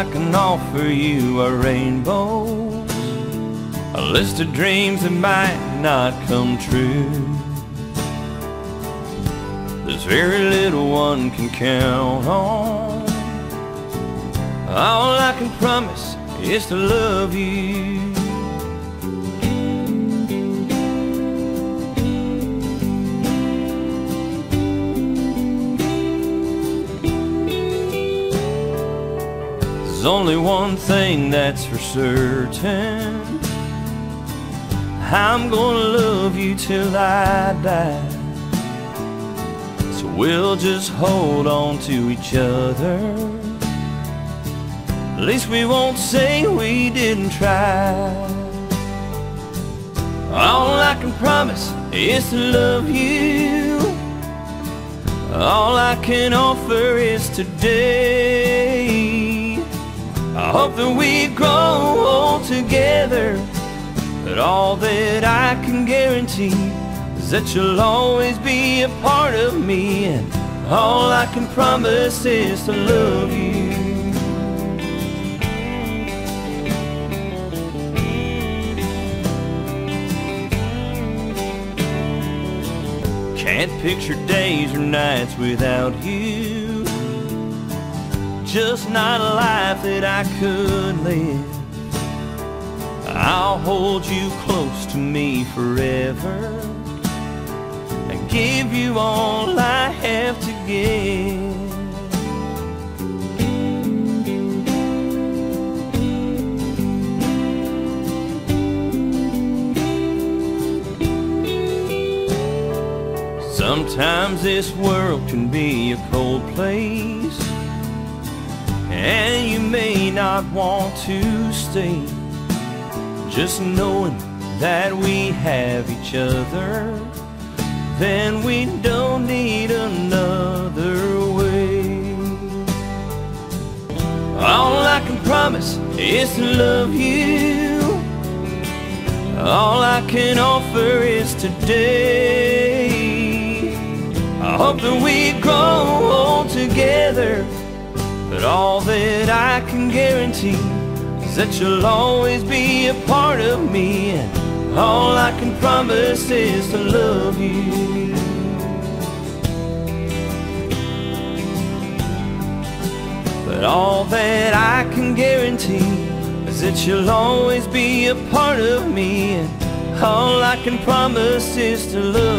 I can offer you are rainbows, a list of dreams that might not come true. There's very little one can count on. All I can promise is to love you. There's only one thing that's for certain. I'm gonna love you till I die. So we'll just hold on to each other. At least we won't say we didn't try. All I can promise is to love you. All I can offer is today. I hope that we grow old together. But all that I can guarantee is that you'll always be a part of me. And all I can promise is to love you. Can't picture days or nights without you. Just not a life that I could live. I'll hold you close to me forever and give you all I have to give. Sometimes this world can be a cold place And you may not want to stay. Just knowing that we have each other Then we don't need another way. All I can promise is to love you. All I can offer is today. I hope that we grow old together But all that I can guarantee Is that you'll always be a part of me And all I can promise is to love you. But all that I can guarantee Is that you'll always be a part of me And all I can promise is to love